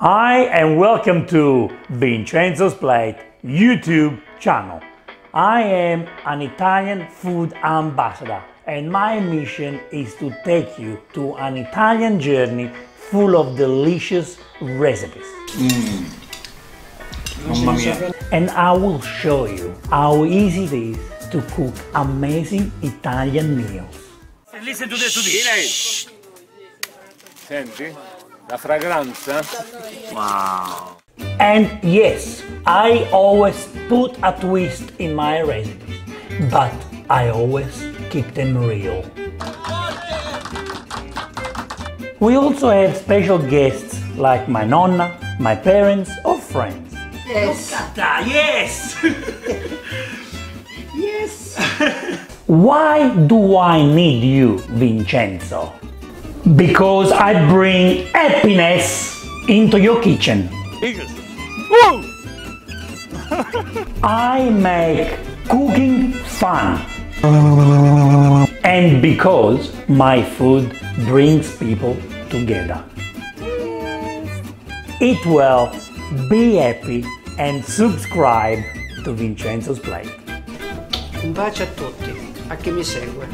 Hi and welcome to Vincenzo's Plate YouTube channel. I am an Italian food ambassador and my mission is to take you to an Italian journey full of delicious recipes. Mm. Mamma mia. And I will show you how easy it is to cook amazing Italian meals. Listen to the to this. Senti? La fragranza? Wow. And yes, I always put a twist in my recipes, but I always keep them real. We also have special guests like my nonna, my parents, or friends. Yes. Yes! yes! Why do I need you, Vincenzo? Because I bring happiness into your kitchen. Eagles. Woo! I make cooking fun. And because my food brings people together. Eat well, be happy, and subscribe to Vincenzo's Plate. Un bacio a tutti, a chi mi segue.